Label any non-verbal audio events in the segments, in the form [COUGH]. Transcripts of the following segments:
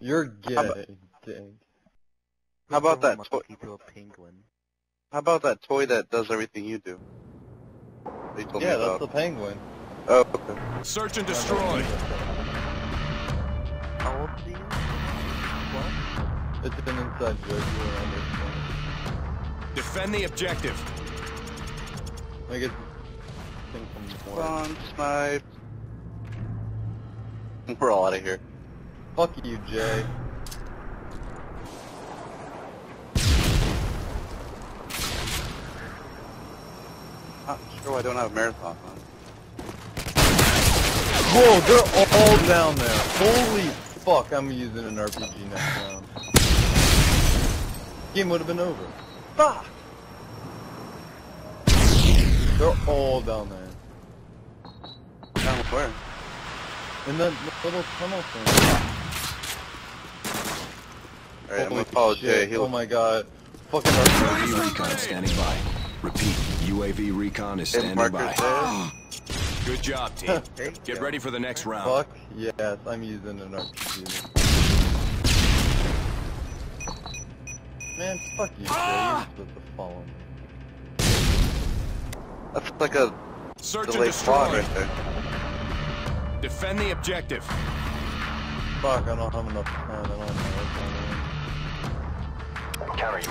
You're gay. How about- gay. How about that toy? to a penguin. How about that toy that does everything you do? They told Yeah, me that's about. the penguin. Oh, okay. Search and destroy. How old are you? What? It's an inside joke. You don't understand. Defend the objective. Like it's thing from work. Spawn sniped. We're all out of here. Fuck you, Jay. Not sure I don't have a marathon. Huh? Whoa, they're all down there. Holy fuck, I'm using an RPG next round. Game would have been over. Fuck! They're all down there. Down where? In that little tunnel thing. Alright, I'm gonna follow shit, Jay. He'll Oh my god. Fucking RPG. UAV recon is standing by. Repeat, UAV recon is standing markers by. there. [GASPS] Good job, team. [LAUGHS] Get go. ready for the next round. Fuck yes, I'm using an RPG. Man, fuck you, Jay. You're ah! supposed to follow me. That's like a Search and delayed squad right there. Defend the objective. Fuck, I don't have enough time. I don't know what's Counter up. going on. I know is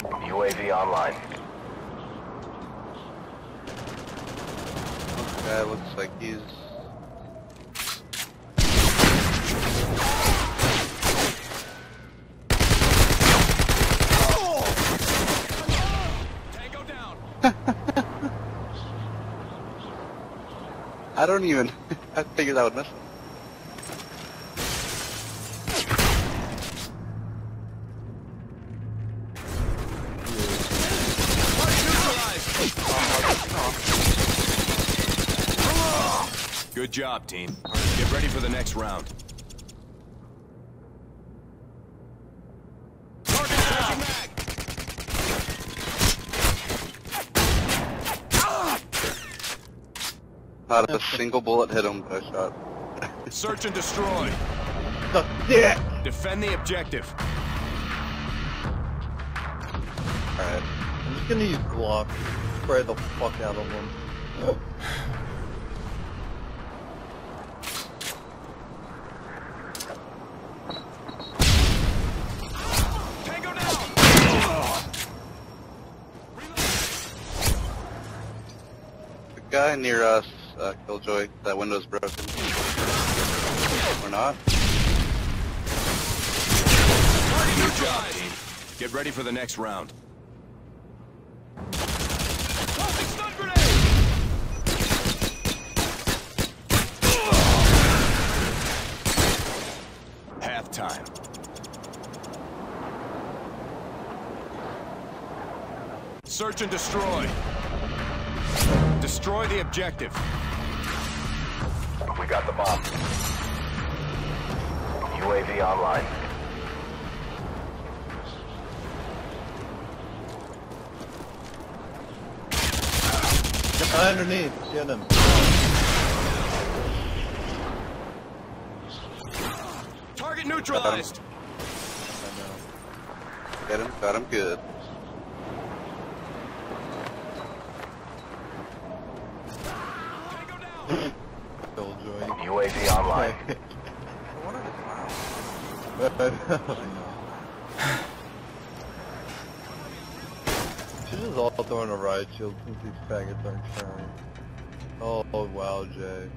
the UAV online. This guy looks like he's. [LAUGHS] I don't even. I figured I would miss Good job, team. Get ready for the next round. Not a single bullet hit him, but I shot. Search and destroy. [LAUGHS] The dick! Defend the objective. Alright. I'm just gonna use Glock. Spray the fuck out of them. Tango down. The guy near us, uh, Killjoy, that window's broken. Or not? Good job, team. Get ready for the next round. Grenade. Halftime. Search and destroy. Destroy the objective. We got the bomb. UAV online. Guy underneath. Get him. Target neutralized. I know. Get him, got him good. Tango down. Killjoy. UAV online. One of the clowns. She's just all throwing a riot shield since these faggots aren't trying. Oh, oh wow, Jay.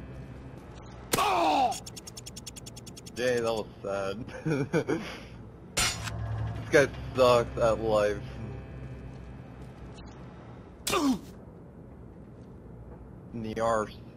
Jay, that was sad. [LAUGHS] this guy sucks at life. In the arse.